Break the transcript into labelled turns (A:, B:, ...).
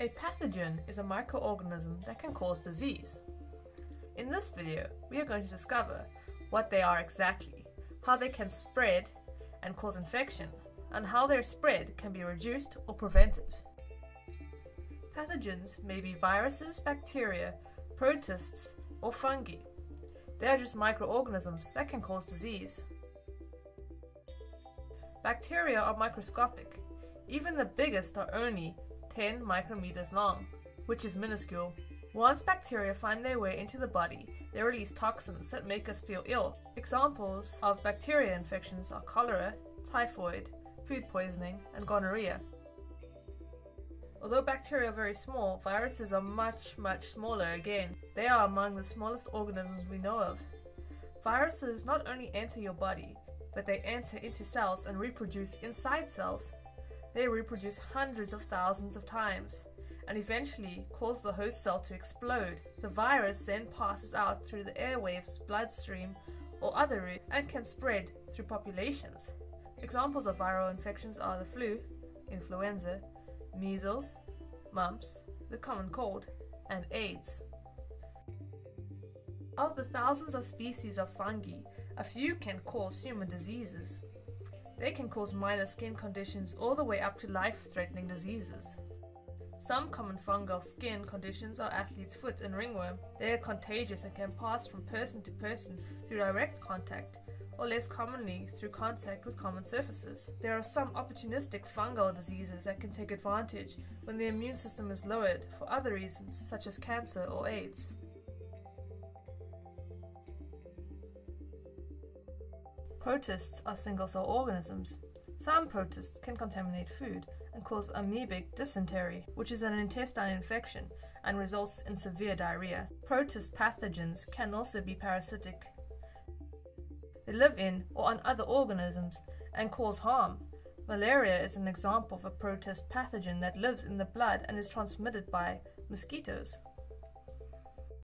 A: A pathogen is a microorganism that can cause disease. In this video, we are going to discover what they are exactly, how they can spread and cause infection, and how their spread can be reduced or prevented. Pathogens may be viruses, bacteria, protists, or fungi. They are just microorganisms that can cause disease. Bacteria are microscopic. Even the biggest are only 10 micrometers long, which is minuscule. Once bacteria find their way into the body, they release toxins that make us feel ill. Examples of bacteria infections are cholera, typhoid, food poisoning, and gonorrhea. Although bacteria are very small, viruses are much, much smaller again. They are among the smallest organisms we know of. Viruses not only enter your body, but they enter into cells and reproduce inside cells. They reproduce hundreds of thousands of times and eventually cause the host cell to explode. The virus then passes out through the airwaves, bloodstream, or other route and can spread through populations. Examples of viral infections are the flu, influenza, measles, mumps, the common cold, and AIDS. Of the thousands of species of fungi, a few can cause human diseases. They can cause minor skin conditions all the way up to life-threatening diseases. Some common fungal skin conditions are athlete's foot and ringworm. They are contagious and can pass from person to person through direct contact, or less commonly through contact with common surfaces. There are some opportunistic fungal diseases that can take advantage when the immune system is lowered for other reasons, such as cancer or AIDS. Protists are single cell organisms. Some protists can contaminate food and cause amoebic dysentery, which is an intestine infection and results in severe diarrhea. Protist pathogens can also be parasitic. They live in or on other organisms and cause harm. Malaria is an example of a protist pathogen that lives in the blood and is transmitted by mosquitoes.